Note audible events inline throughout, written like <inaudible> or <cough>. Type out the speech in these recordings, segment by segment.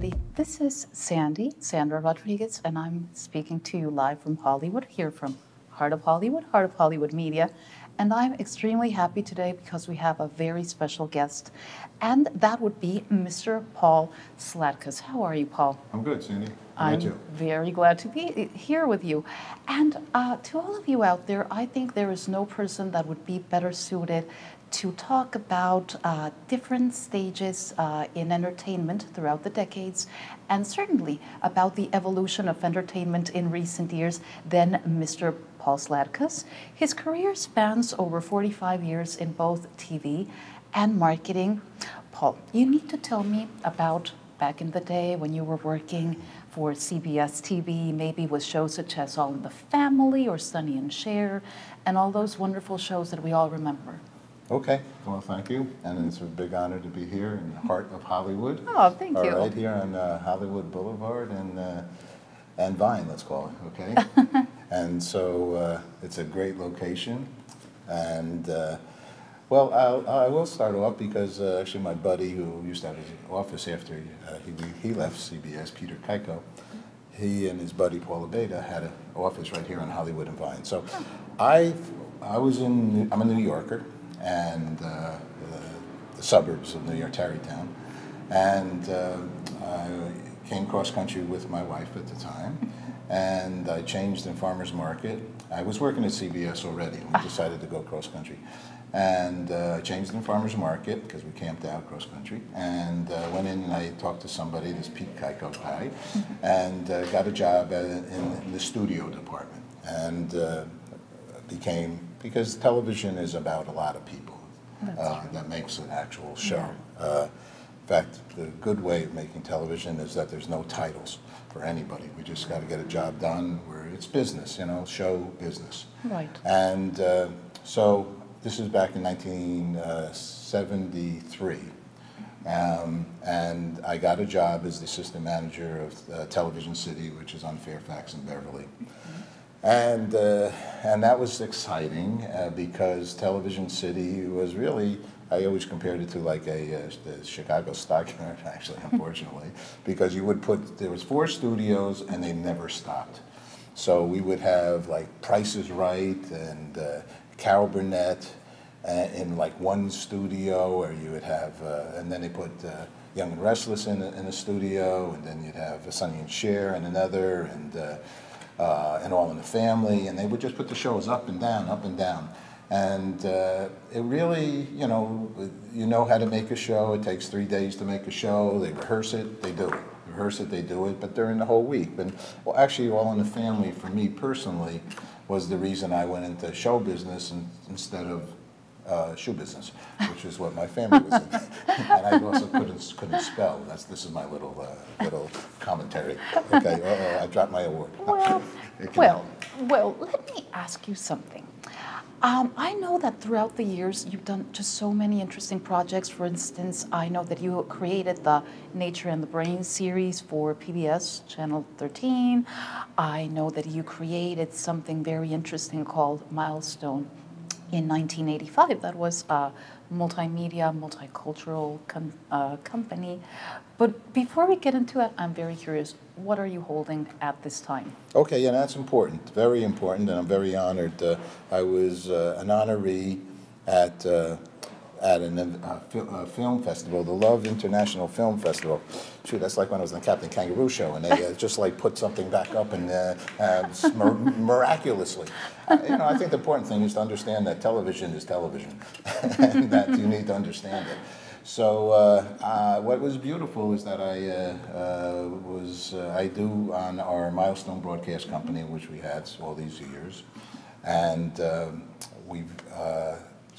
everybody. This is Sandy, Sandra Rodriguez, and I'm speaking to you live from Hollywood, here from Heart of Hollywood, Heart of Hollywood Media. And I'm extremely happy today because we have a very special guest, and that would be Mr. Paul Sladkus. How are you, Paul? I'm good, Sandy. I'm you? very glad to be here with you. And uh, to all of you out there, I think there is no person that would be better suited to talk about uh, different stages uh, in entertainment throughout the decades, and certainly about the evolution of entertainment in recent years than Mr. Paul Sladkus. His career spans over 45 years in both TV and marketing. Paul, you need to tell me about back in the day when you were working for CBS TV, maybe with shows such as All in the Family or Sonny and Cher, and all those wonderful shows that we all remember. Okay, well, thank you, and it's a big honor to be here in the heart of Hollywood. <laughs> Oh, thank All you. right, here on uh, Hollywood Boulevard and uh, and Vine, let's call it, okay? <laughs> and so uh, it's a great location, and uh, well, I'll, I will start off because uh, actually my buddy who used to have his office after uh, he, he left CBS, Peter Keiko, he and his buddy Paula Abeda had an office right here on Hollywood and Vine. So I, I was in, I'm a New Yorker, and uh, the, the suburbs of New York, Tarrytown, and uh, I came cross country with my wife at the time, and I changed in farmers market. I was working at CBS already. We decided to go cross country, and uh, I changed in farmers market because we camped out cross country, and uh, went in and I talked to somebody, this Pete Keiko guy, and uh, got a job at, in, in the studio department, and uh, became because television is about a lot of people uh, that makes an actual show. Uh, in fact, the good way of making television is that there's no titles for anybody. We just got to get a job done where it's business, you know, show business. Right. And uh, so this is back in 1973. Um, and I got a job as the assistant manager of uh, Television City, which is on Fairfax and Beverly. And, uh, and that was exciting uh, because Television City was really, I always compared it to like a uh, the Chicago Stock Yard, <laughs> actually, unfortunately, because you would put, there was four studios and they never stopped. So we would have like Price is Right and uh, Carol Burnett uh, in like one studio, or you would have, and then they put Young and Restless in a, in a studio, and then you'd have Sonny and Cher in another, and uh, and All in the Family, and they would just put the shows up and down, up and down. And uh, it really, you know, you know how to make a show. It takes three days to make a show. They rehearse it, they do it. Rehearse it, they do it, but during the whole week. And well, actually, All in the Family, for me personally, was the reason I went into show business and, instead of uh, shoe business, which is what my family was in. <laughs> and I also couldn't couldn't spell. That's this is my little uh, little commentary. Okay, uh-oh, I dropped my award. <laughs> Well, well, well, let me ask you something. Um, I know that throughout the years you've done just so many interesting projects. For instance, I know that you created the Nature and the Brain series for PBS Channel 13. I know that you created something very interesting called Milestone in 1985. That was a multimedia, multicultural com- uh, company. But before we get into it, I'm very curious. What are you holding at this time? Okay, yeah, that's important, very important, and I'm very honored. Uh, I was uh, an honoree at uh, at an, uh, fil- uh, film festival, the Love International Film Festival. Shoot, that's like when I was on the Captain Kangaroo show, and they uh, just like put something back up and uh, mir- miraculously. You know, I think the important thing is to understand that television is television, <laughs> and that you need to understand it. So uh, uh, what was beautiful is that I uh, was I do on our milestone broadcast company, which we had all these years, and um, we've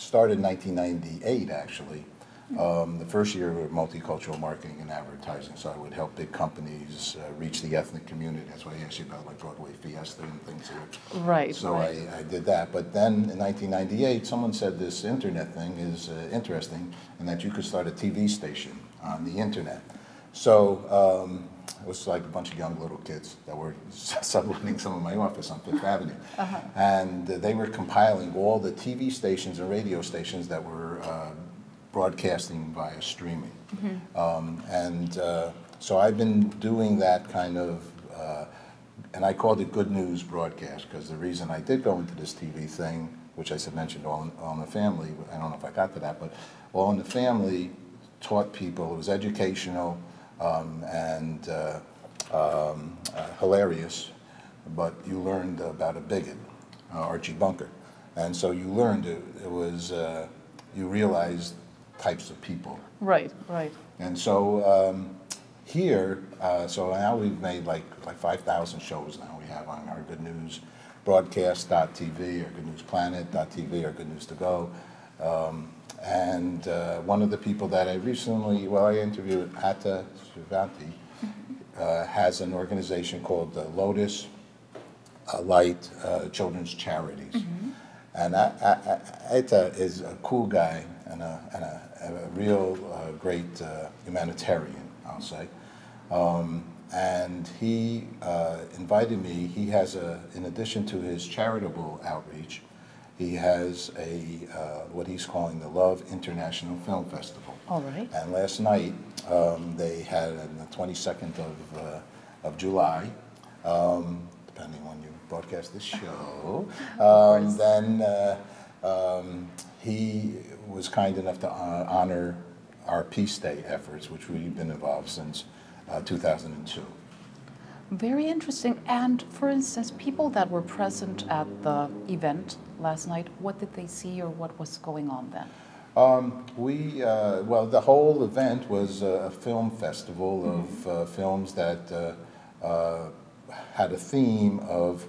started in 1998 actually. Um, the first year of multicultural marketing and advertising, so I would help big companies uh, reach the ethnic community. That's why I asked you about like Broadway Fiesta and things here. Right, So right. I, I did that. But then in 1998, someone said this internet thing is uh, interesting and that you could start a TV station on the internet. So um, it was like a bunch of young little kids that were <laughs> subletting some of my office on Fifth Avenue. And uh, they were compiling all the TV stations and radio stations that were uh, broadcasting via streaming. Um, and uh, so I've been doing that kind of, uh, and I called it good news broadcast because the reason I did go into this TV thing, which I said mentioned All in, All in the Family, I don't know if I got to that, but All in the Family taught people, it was educational um, and uh, um, uh, hilarious, but you learned about a bigot, uh, Archie Bunker. And so you learned it, it was, uh, you realized types of people. Right, right. And so um, here, uh, so now we've made like like 5,000 shows now we have on our Good News broadcast.tv or Good News Planet.tv or Good News to Go. Um, and uh, one of the people that I recently, well, I interviewed, Atta Shivanti, uh, has an organization called the Lotus uh, Light uh, Children's Charities. And I, I, I, Atta is a cool guy and a, and a, a real uh, great uh, humanitarian, I'll say. Um, and he uh, invited me. He has a, in addition to his charitable outreach, he has a uh, what he's calling the Love International Film Festival. All right. And last night um, they had on the 22nd of uh, of July, um, depending on you broadcast this <laughs> show. Um, then uh, um, he was kind enough to honor our Peace Day efforts, which we've been involved since uh, 2002. Very interesting. And for instance, people that were present at the event last night, what did they see or what was going on then? Um, we, uh, well, the whole event was a film festival of uh, films that uh, uh, had a theme of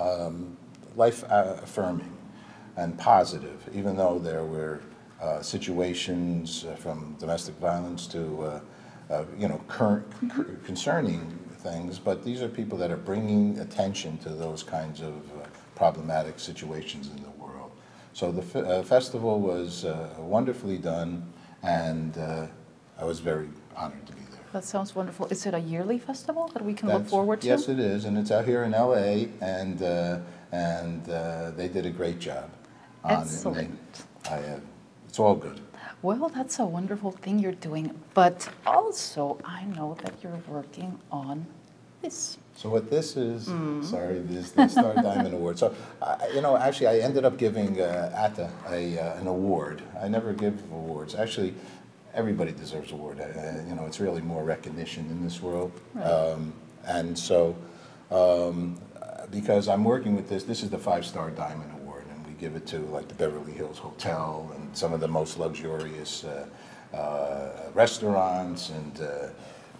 um, life uh, affirming and positive, even though there were uh, situations from domestic violence to, uh, uh, you know, current concerning things. But these are people that are bringing attention to those kinds of uh, problematic situations in the world. So the fe- uh, festival was uh, wonderfully done, and uh, I was very honored to be there. That sounds wonderful. Is it a yearly festival that we can look forward to? Yes, it is, and it's out here in LA, and, uh, and uh, they did a great job. on it, Excellent. I, uh, It's all good. Well, that's a wonderful thing you're doing. But also, I know that you're working on this. So what this is, Mm. sorry, this is the Star <laughs> Diamond Award. So, I- you know, actually, I ended up giving uh, Atta a, uh, an award. I never give awards. Actually, everybody deserves an award. Uh, You know, it's really more recognition in this world. Right. Um, And so, um, because I'm working with this, this is the Five-Star Diamond Award, give it to like the Beverly Hills Hotel and some of the most luxurious uh, uh, restaurants and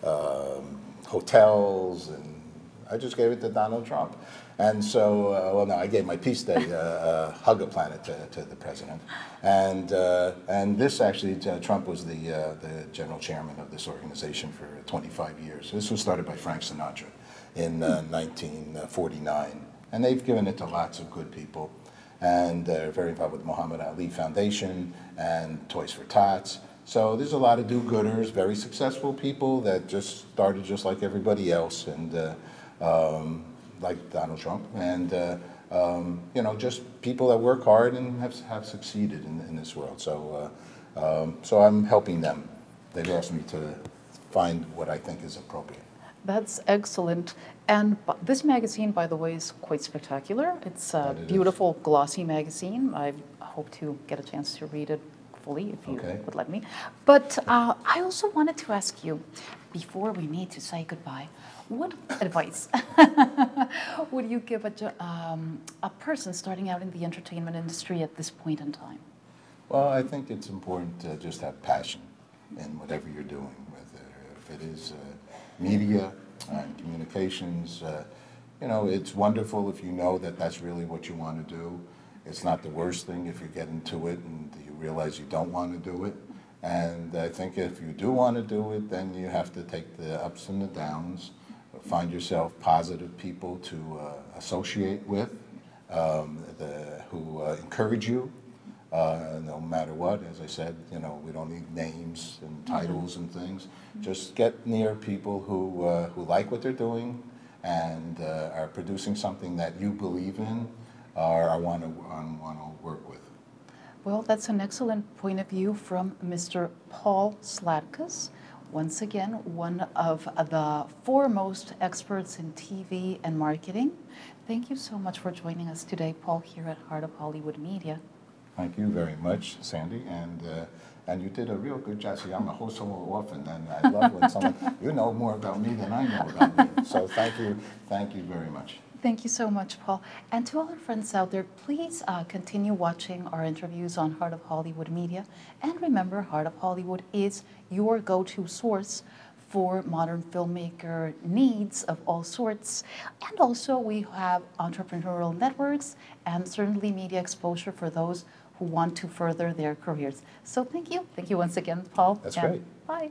uh, um, hotels, and I just gave it to Donald Trump. And so, uh, well, no, I gave my Peace Day uh, Hug a Planet to, to the president. And, and this actually, Trump was the, the general chairman of this organization for 25 years. This was started by Frank Sinatra in uh, 1949. And they've given it to lots of good people. And they're very involved with the Muhammad Ali Foundation and Toys for Tots. So there's a lot of do-gooders, very successful people that just started just like everybody else, and uh, um, like Donald Trump, and uh, um, you know, just people that work hard and have, have succeeded in, in this world. So, uh, um, so I'm helping them. They've asked me to find what I think is appropriate. That's excellent. And this magazine, by the way, is quite spectacular. It's a it is. beautiful, glossy magazine. I hope to get a chance to read it fully if you Okay. would let me. But uh, I also wanted to ask you, before we need to say goodbye, what advice <laughs> would you give a, um, a person starting out in the entertainment industry at this point in time? Well, I think it's important to just have passion in whatever you're doing, whether if it is uh, media and communications. Uh, you know, it's wonderful if you know that that's really what you want to do. It's not the worst thing if you get into it and you realize you don't want to do it. And I think if you do want to do it, then you have to take the ups and the downs, find yourself positive people to uh, associate with, um, the, who uh, encourage you, uh, no matter what. As I said, you know, we don't need names and titles and things. Just get near people who, uh, who like what they're doing and uh, are producing something that you believe in or I want to, want to work with. Well, that's an excellent point of view from Mr. Paul Sladkus. once again, one of the foremost experts in TV and marketing. Thank you so much for joining us today, Paul, here at Heart of Hollywood Media. Thank you very much, Sandy, and uh, and you did a real good job. See, I'm a host so often, and I love when <laughs> someone you know more about me than I know about me. So thank you, thank you very much. Thank you so much, Paul. And to all our friends out there, please uh, continue watching our interviews on Heart of Hollywood Media. And remember, Heart of Hollywood is your go to source for modern filmmaker needs of all sorts. And also, we have entrepreneurial networks and certainly media exposure for those who want to further their careers. So, thank you. Thank you once again, Paul. That's great. Bye.